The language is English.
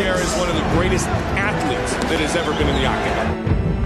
Pierre is one of the greatest athletes that has ever been in the octagon.